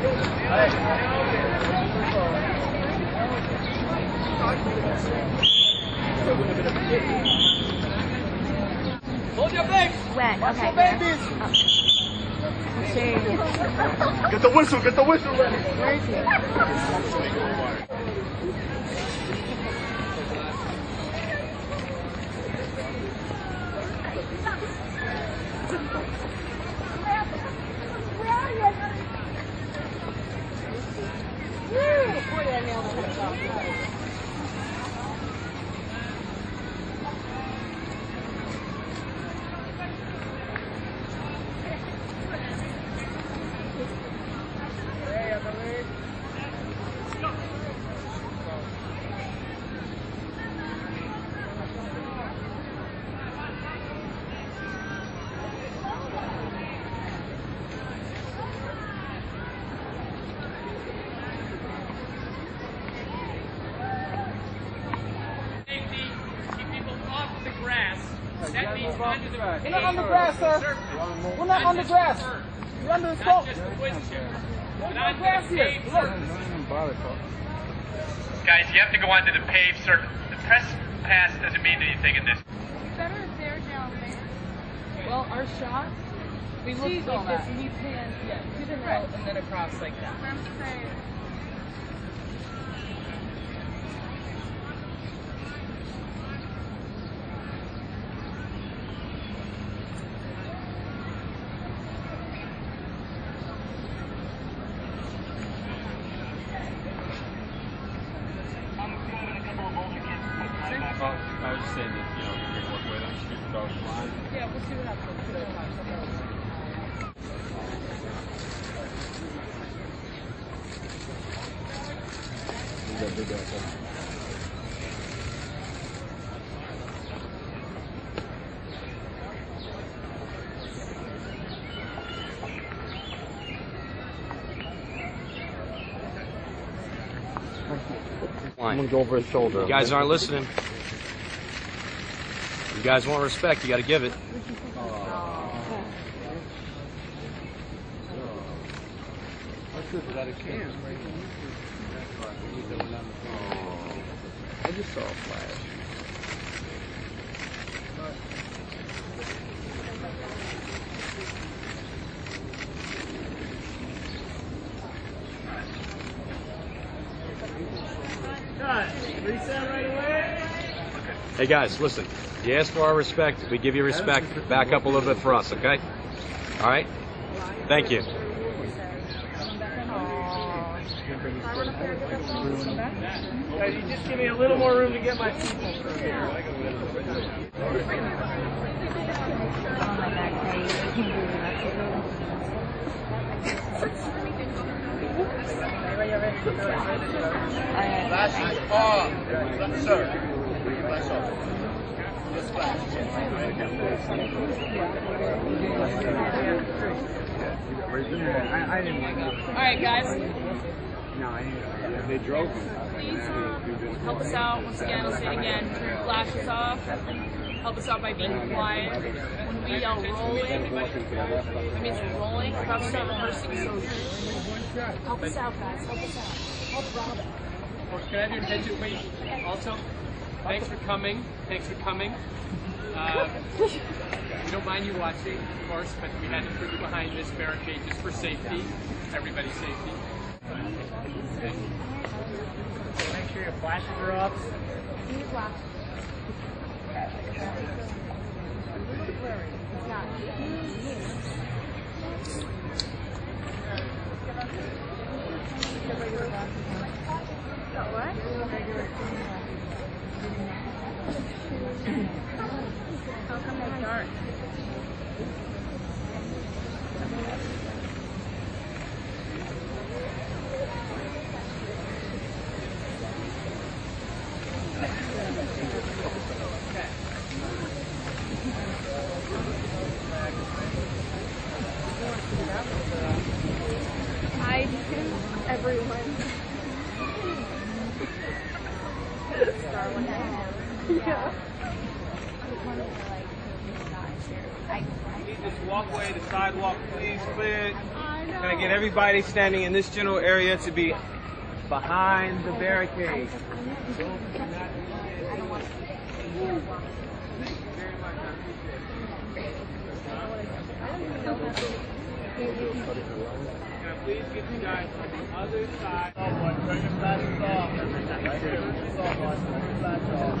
Hold your babes. When? Watch Okay. babies. Oh. Get the whistle. Get the whistle ready. Where is he? safety, keep people off the grass. That means under the We're not on the grass, sir. We're not on the grass. We're under the Not salt. just the wood chip. But no on grass the here. Look. Guys, you have to go onto the paved surface. The press pass doesn't mean anything in this. Better if they're down there. Well, our shot, we looked Sees like this, that. and he panned, yeah, to the right, and then across like that. I'm saying. Well, I was just saying that, you know, you're gonna work with them, shoot across the line. Yeah, we'll see what happens. We'll see what happens. I'm gonna go over his shoulder. You guys aren't listening. You guys want respect, you gotta give it. I just saw a flash. Hey guys, listen. Ask for our respect, we give you respect. Back up a little bit for us, okay? All right? Thank you. You just give me a little more room to get my people through here. Off. Sir. Flash off. All right, guys, No, I didn't. They drove Please um, help us out. Once again, I'll say it again. Turn your flashes off. Help us out by being quiet. When we yell rolling, that means we're rolling. We're about to rehearsing, so help us out, guys. Help us out. Help Rob. Can I have your attention, please? Also, thanks for coming. Thanks for coming. Uh, we don't mind you watching, of course, but we had to put you behind this barricade just for safety, everybody's safety. Make sure your flashes are. I yeah. Need this walkway, the sidewalk, please clear. Can I get everybody standing in this general area to be behind the barricade? Please get you guys on the other side. Turn your flashes off. Flash off.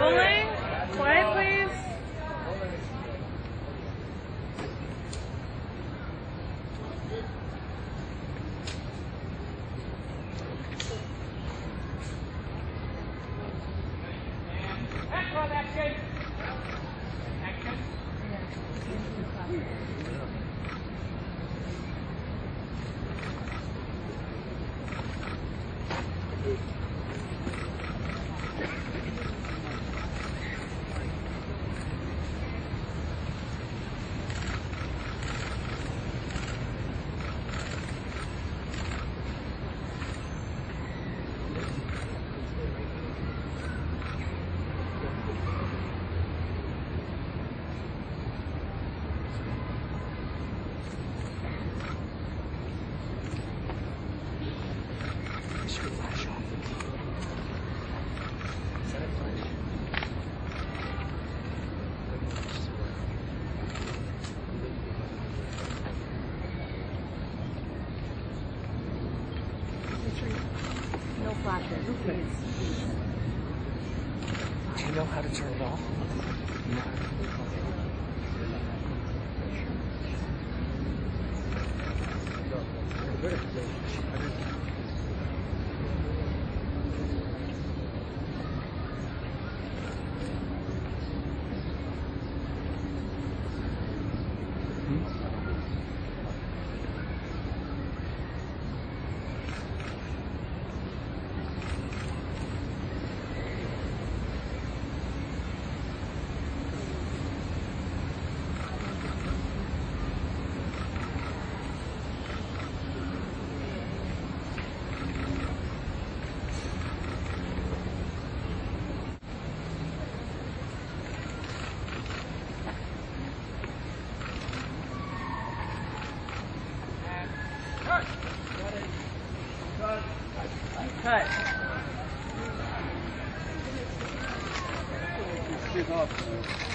Rolling. Quiet, please. No flashes, please. Do you know how to turn it off? Cut. Guys,